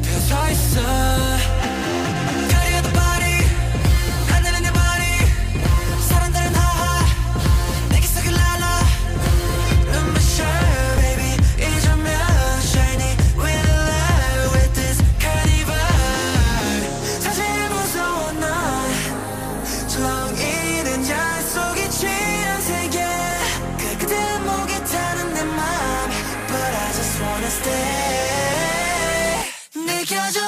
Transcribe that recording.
Cause I saw. 지켜줘.